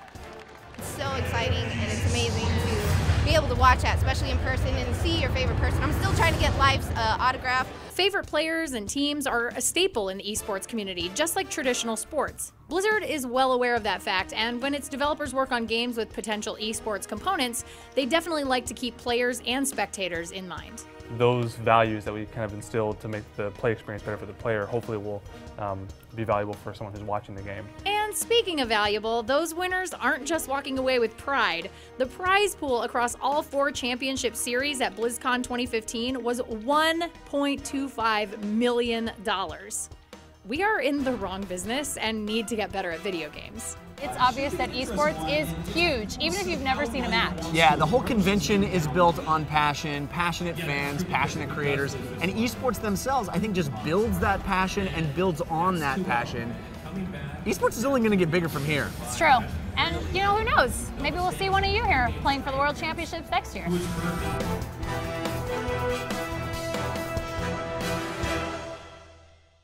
It's so exciting and it's amazing to be able to watch that, especially in person, and see your favorite person. I'm still trying to get Life's uh, autograph. Favorite players and teams are a staple in the esports community, just like traditional sports. Blizzard is well aware of that fact, and when its developers work on games with potential esports components, they definitely like to keep players and spectators in mind. those values that we kind of instilled to make the play experience better for the player hopefully will um, be valuable for someone who's watching the game. Speaking of valuable, those winners aren't just walking away with pride. The prize pool across all four championship series at BlizzCon 2015 was $1.25 million. We are in the wrong business and need to get better at video games. It's obvious that esports is huge, even if you've never seen a match. Yeah, the whole convention is built on passion, passionate fans, passionate creators, and esports themselves, I think, just builds that passion and builds on that passion. Esports is only going to get bigger from here. It's true. And, you know, who knows? Maybe we'll see one of you here playing for the World Championships next year.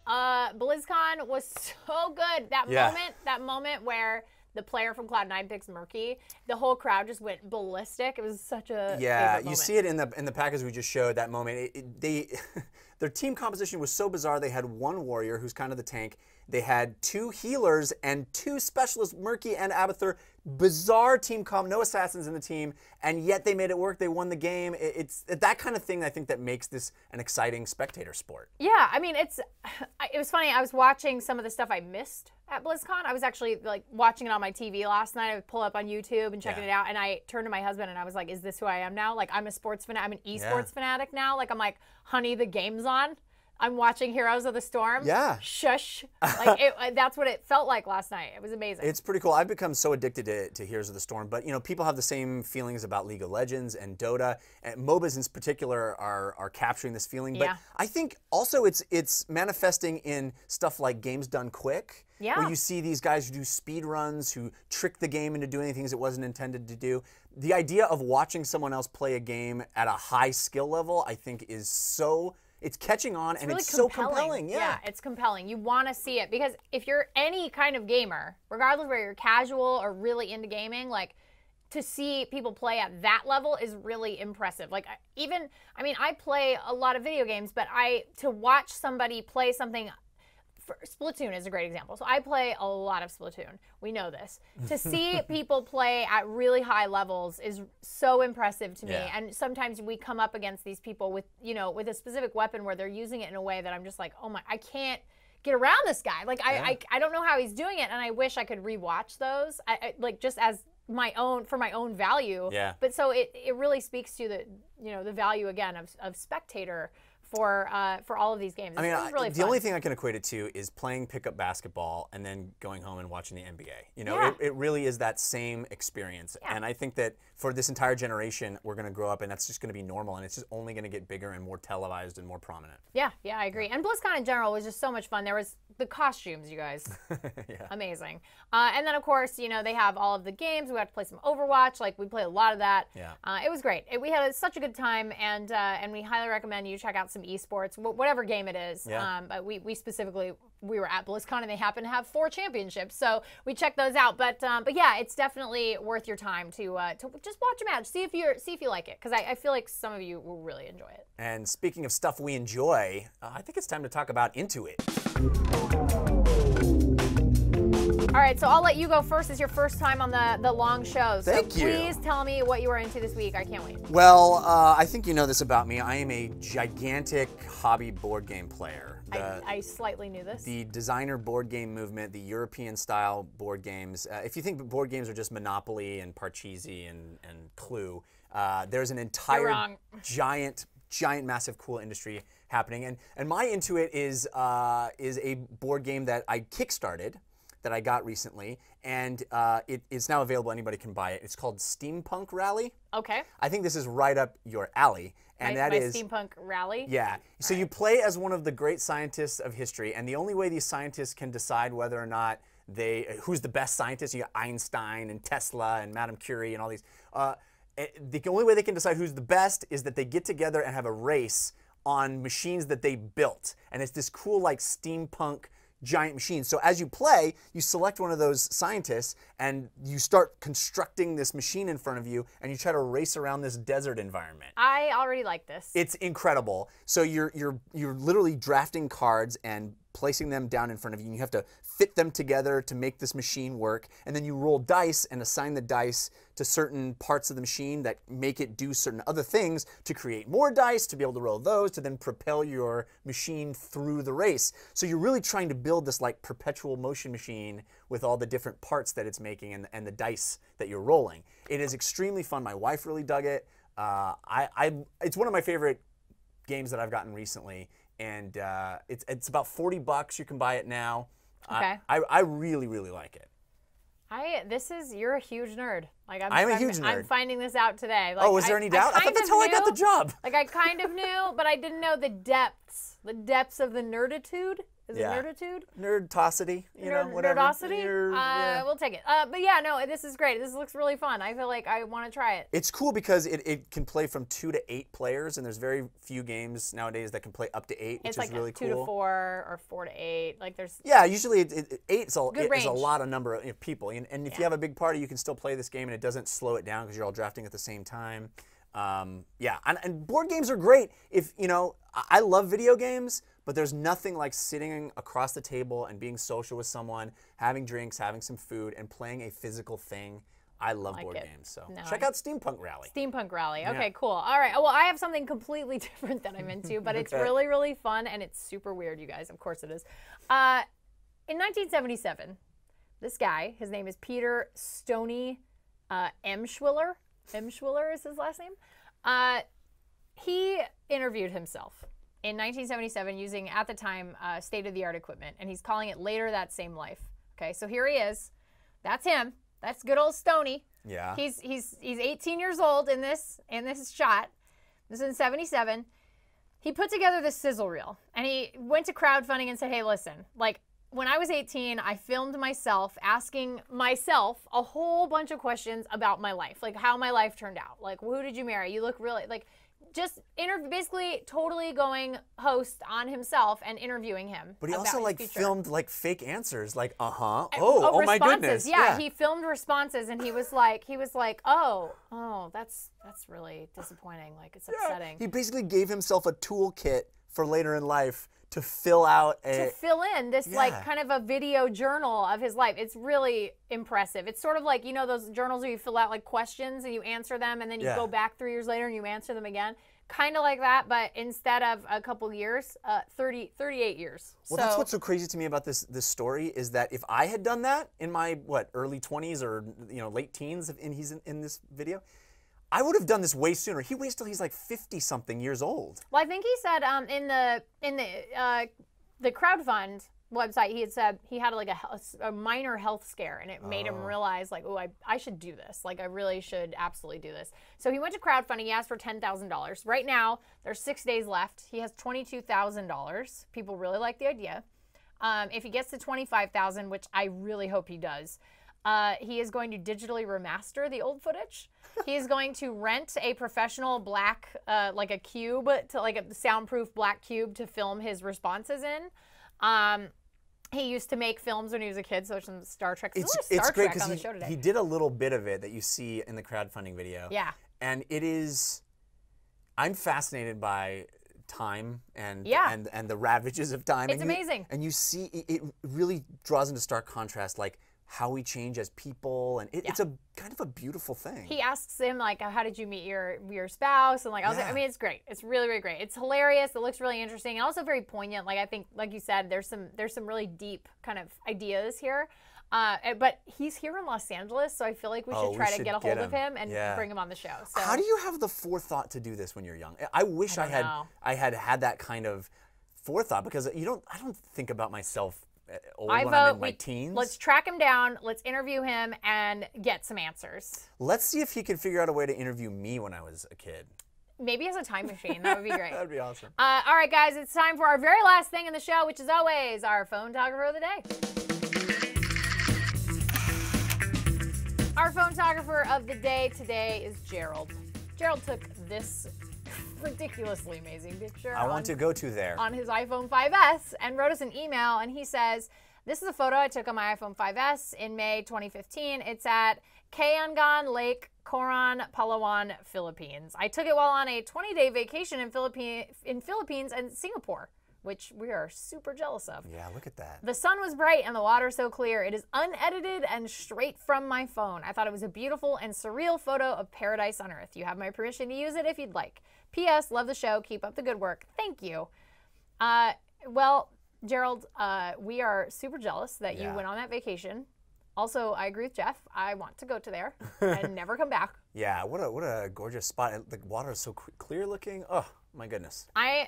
Uh, BlizzCon was so good. That Yeah. moment, that moment where the player from Cloud9 picks Murky, the whole crowd just went ballistic. It was such a Yeah, you see it in the in the package we just showed that moment. It, it, they their team composition was so bizarre. They had one warrior who's kind of the tank. They had two healers and two specialists, Murky and Abathur. Bizarre team comp, no assassins in the team, and yet they made it work. They won the game. It's that kind of thing I think that makes this an exciting spectator sport. Yeah, I mean it's it was funny. I was watching some of the stuff I missed at BlizzCon. I was actually like watching it on my TV last night. I would pull up on YouTube and checking Yeah. it out, and I turned to my husband and I was like, "Is this who I am now? Like I'm a sports fan. I'm an esports Yeah. fanatic now. Like I'm like, honey, the game's on." I'm watching Heroes of the Storm. Yeah. Shush. Like it, that's what it felt like last night. It was amazing. It's pretty cool. I've become so addicted to, to Heroes of the Storm, but you know, people have the same feelings about League of Legends and Dota, and MOBAs in particular are are capturing this feeling. But Yeah. I think also it's it's manifesting in stuff like games done quick. Yeah. Where you see these guys who do speed runs, who trick the game into doing things it wasn't intended to do. The idea of watching someone else play a game at a high skill level, I think, is so it's catching on and really it's so compelling. Yeah. it's compelling. You want to see it because if you're any kind of gamer, regardless whether you're casual or really into gaming, like to see people play at that level is really impressive. Like even, I mean, I play a lot of video games, but I to watch somebody play something. Splatoon is a great example. So I play a lot of Splatoon. We know this. To see people play at really high levels is so impressive to me. Yeah. And sometimes we come up against these people with, you know, with a specific weapon where they're using it in a way that I'm just like, oh my, I can't get around this guy. Like I, I, I don't know how he's doing it, and I wish I could rewatch those. I, I like just as my own for my own value. Yeah. But so it, it really speaks to the you know the value again of, of spectator for uh, for all of these games. I mean, It's- it's I- really the fun. only thing I can equate it to is playing pickup basketball and then going home and watching the NBA. You know, Yeah. it, it really is that same experience. Yeah. And I think that for this entire generation, we're going to grow up and that's just going to be normal and it's just only going to get bigger and more televised and more prominent. Yeah, yeah, I agree. And BlizzCon in general was just so much fun. There was the costumes, you guys. yeah. Amazing. Uh, and then, of course, you know, they have all of the games. We got to play some Overwatch. Like, we played a lot of that. Yeah. Uh, it was great. It, we had such a good time, and uh, and we highly recommend you check out some esports, wh- whatever game it is. Yeah. Um, but we, we specifically, we were at BlizzCon, and they happen to have four championships. So we checked those out. But um, but yeah, it's definitely worth your time to uh, to just watch a match. See if you're see if you like it. Because I, I feel like some of you will really enjoy it. And speaking of stuff we enjoy, uh, I think it's time to talk about Into It. All right, so I'll let you go first. It's your first time on the, the long show. So Thank you. please tell me what you were into this week. I can't wait. Well, uh, I think you know this about me. I am a gigantic hobby board game player. I, The- I slightly knew this. the designer board game movement, the European style board games. Uh, if you think board games are just Monopoly and Parcheesi and, and Clue, uh, there's an entire giant, giant, massive, cool industry happening. And and my Into It is uh, is a board game that I kickstarted. That I got recently, and uh, it, it's now available. Anybody can buy it. It's called Steampunk Rally. okay. I think this is right up your alley, and my, that my is steampunk rally. yeah. So you play as one of the great scientists of history, and the only way these scientists can decide whether or not they who's the best scientist, you got Einstein and Tesla and Madame Curie and all these. Uh, eh, the only way they can decide who's the best is that they get together and have a race on machines that they built, and it's this cool like steampunk giant machine. So as you play, you select one of those scientists and you start constructing this machine in front of you, and you try to race around this desert environment. I already like this. It's incredible. So you're you're you're literally drafting cards and placing them down in front of you. And you have to fit them together to make this machine work. And then you roll dice and assign the dice to certain parts of the machine that make it do certain other things to create more dice, to be able to roll those, to then propel your machine through the race. So you're really trying to build this like perpetual motion machine with all the different parts that it's making and, and the dice that you're rolling. It is extremely fun. My wife really dug it. Uh, I, I, it's one of my favorite games that I've gotten recently, and uh, it's it's about forty bucks. You can buy it now. I- Okay. I, I really really like it. I this is you're a huge nerd. Like I'm. I'm a I'm- huge I'm finding this out today. Like, oh, was there I- any doubt? I, kind thought that's how I got the job. Like I kind of knew, but I didn't know the depths, the depths of the nerditude. Is Yeah. it nerditude? Nerdtosity, you know, Nerd- whatever. Nerdosity? Nerd- uh, yeah. We'll take it. Uh, but yeah, no, this is great. This looks really fun. I feel like I want to try it. It's cool because it, it can play from two to eight players, and there's very few games nowadays that can play up to eight, which It's is like really two cool. to four or four to eight. Like there's Yeah, usually it, it, eight is a, it is a lot of number of know, people, and, and if you have a big party, you can still play this game, and it doesn't slow it down because you're all drafting at the same time. Um, yeah, and, and board games are great. If you know, I love video games, but there's nothing like sitting across the table and being social with someone, having drinks, having some food, and playing a physical thing. I love Like board it. games, so No, check I- out Steampunk Rally. Steampunk Rally. Okay, cool. All right. Well, I have something completely different that I'm into, but it's really, really fun and it's super weird, you guys. Of course it is. Uh, in 1977, this guy, his name is Peter Stoney uh, Emshwiller. Emshwiller is his last name. Uh, he interviewed himself in 1977 using, at the time, uh, state of the art equipment, and he's calling it Later That Same Life. Okay, so here he is. That's him. That's good old Stoney. Yeah. He's he's he's 18 years old in this in this shot. This is in 77. He put together this sizzle reel and he went to crowdfunding and said, "Hey, listen, like when I was 18, I filmed myself asking myself a whole bunch of questions about my life, like how my life turned out. Like who did you marry? You look really like just interview basically totally going host on himself and interviewing him. But he also like future. filmed like fake answers, like uh huh, Uh, oh, oh my responses. goodness, Yeah, he filmed responses and he was like, he was like, oh, oh, that's that's really disappointing. Like it's upsetting. He basically gave himself a toolkit for later in life to fill out to fill in this like kind of a video journal of his life. It's really impressive. It's sort of like you know those journals where you fill out like questions and you answer them and then you Yeah. go back three years later and you answer them again. Kind of like that, but instead of a couple years, uh, 30, 38 years. Well, so, that's what's so crazy to me about this this story is that if I had done that in my what early 20s or you know late teens, and he's in, in this video, I would have done this way sooner. He waits till he's like 50 something years old. Well, I think he said um, in the in the uh, the crowdfund website he had said he had like a, a minor health scare and it made him realize like oh I, I should do this. Like I really should absolutely do this. So he went to crowdfunding. He asked for $10,000 right now there's six days left. He has $22,000 people really like the idea. Um, if he gets to 25,000 which I really hope he does uh, he is going to digitally remaster the old footage. he is going to rent a professional black, uh, like a cube, to like a soundproof black cube to film his responses in. Um, he used to make films when he was a kid, so some Star Trek. It's a lot of Star it's great because he, he did a little bit of it that you see in the crowdfunding video. Yeah. And it is, I'm fascinated by time and Yeah. and and the ravages of time. It's and you- amazing. And you see, it, it really draws into stark contrast, like how we change as people, and it, it's a kind of a beautiful thing. he asks him like, "How did you meet your your spouse?" And like, I was like, I mean, it's great. It's really, really great. It's hilarious. It looks really interesting and also very poignant. Like I think, like you said, there's some there's some really deep kind of ideas here. Uh, but he's here in Los Angeles, so I feel like we should Oh, we try to get a get hold of him. and Yeah. bring him on the show. So How do you have the forethought to do this when you're young? I wish I, don't had know. I had had that kind of forethought because you don't I don't think about myself old I when vote I'm in my we, teens. let's track him down, let's interview him, and get some answers. Let's see if he can figure out a way to interview me when I was a kid. Maybe as a time machine. That would be great. That'd be awesome. Uh, all right, guys, it's time for our very last thing in the show, which is always our phone photographer of the day. Our phone photographer of the day today is Gerald. Gerald took this ridiculously amazing picture. I on, want to go to there. on his iPhone 5S and wrote us an email and he says, This is a photo I took on my iPhone 5S in May 2015. It's at Kayangan Lake, Coron, Palawan, Philippines. I took it while on a 20 day vacation in, Philippine, in Philippines and Singapore, which we are super jealous of. yeah, look at that. The sun was bright and the water so clear. It is unedited and straight from my phone. I thought it was a beautiful and surreal photo of paradise on earth. You have my permission to use it if you'd like. P.S. Love the show. Keep up the good work. Thank you. Uh, well, Gerald, uh, we are super jealous that you went on that vacation. Also, I agree with Jeff. I want to go to there and never come back. Yeah, what a what a gorgeous spot. The water is so clear looking. Oh my goodness. I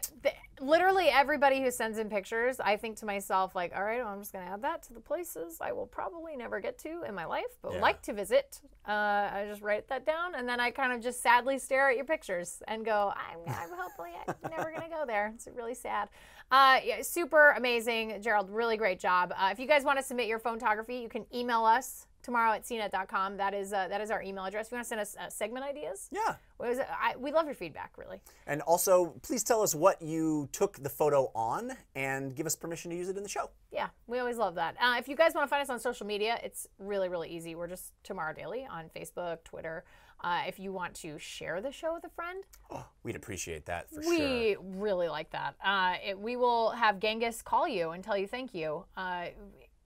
literally everybody who sends in pictures, I think to myself like, all right, well, I'm just gonna add that to the places I will probably never get to in my life, but Yeah. like to visit. Uh, I just write that down, and then I kind of just sadly stare at your pictures and go, I'm, I'm hopefully I'm never gonna go there. It's really sad. Uh, yeah, super amazing, Gerald. Really great job. Uh, if you guys want to submit your photography, you can email us tomorrow at cnet.com. That is uh, that is our email address. If you want to send us uh, segment ideas, Yeah. it? I, we love your feedback, really. And also, please tell us what you took the photo on and give us permission to use it in the show. Yeah, we always love that. Uh, if you guys want to find us on social media, it's really, really easy. We're just Tomorrow Daily on Facebook, Twitter. Uh, if you want to share the show with a friend, We'd appreciate that for sure. we really like that. Uh, it, we will have Genghis call you and tell you thank you. Uh,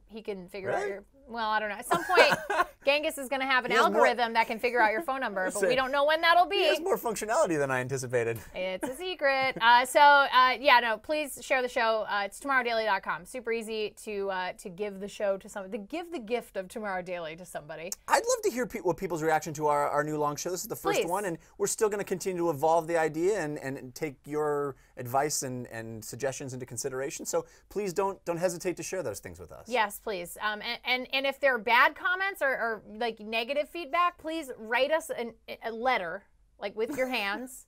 he can figure out your. Well, I don't know. At some point, Genghis is going to have an has more- algorithm that can figure out your phone number, but we don't know when that'll be. He has more functionality than I anticipated. It's a secret. Uh, so uh, yeah, no, please share the show. Uh, it's tomorrowdaily.com. Super easy to uh, to give the show to somebody. To give the gift of Tomorrow Daily to somebody. I'd love to hear pe- what people's reaction to our, our new long show. This is the first Please. one, and we're still going to continue to evolve the idea and, and take your advice and, and suggestions into consideration. So please don't don't hesitate to share those things with us. Yes, please. Um, and, and and if there are bad comments or, or like negative feedback, please write us an, a letter like with your hands.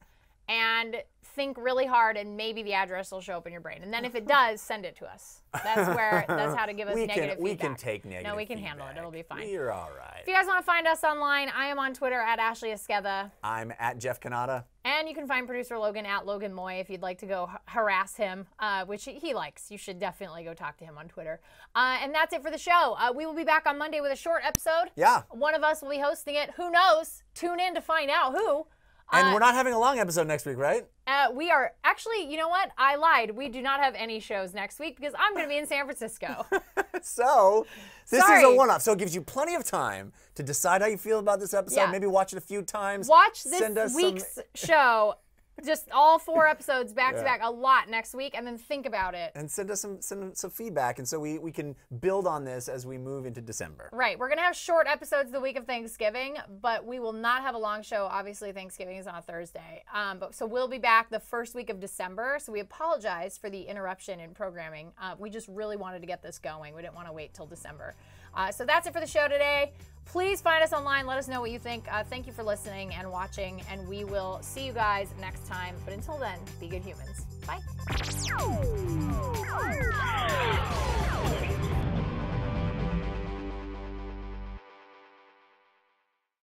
And think really hard, and maybe the address will show up in your brain. And then, if it does, send it to us. That's where that's how to give us we negative can we feedback. can take negative. No, we can handle it. It'll be fine. You're all right. If you guys want to find us online, I am on Twitter at Ashley Esqueda. I'm at Jeff Cannata. And you can find producer Logan at Logan Moy if you'd like to go harass him, uh, which he, he likes. You should definitely go talk to him on Twitter. Uh, and that's it for the show. Uh, we will be back on Monday with a short episode. Yeah. One of us will be hosting it. Who knows? Tune in to find out who. And Uh, we're not having a long episode next week, right? Uh, we are actually, you know what? I lied. We do not have any shows next week because I'm going to be in San Francisco. So this is a one-off. So it gives you plenty of time to decide how you feel about this episode. Yeah. Maybe watch it a few times. Watch this us some- week's show. Just all four episodes back to back, a lot next week, and then think about it. and send us some, some some feedback, and so we, we can build on this as we move into December. Right. We're going to have short episodes the week of Thanksgiving, but we will not have a long show. Obviously, Thanksgiving is on a Thursday. Um, but so we'll be back the first week of December. So we apologize for the interruption in programming. Uh, we just really wanted to get this going. We didn't want to wait till December. Uh, so that's it for the show today. Please find us online. Let us know what you think. Uh, thank you for listening and watching, and we will see you guys next time. But until then, be good humans. Bye.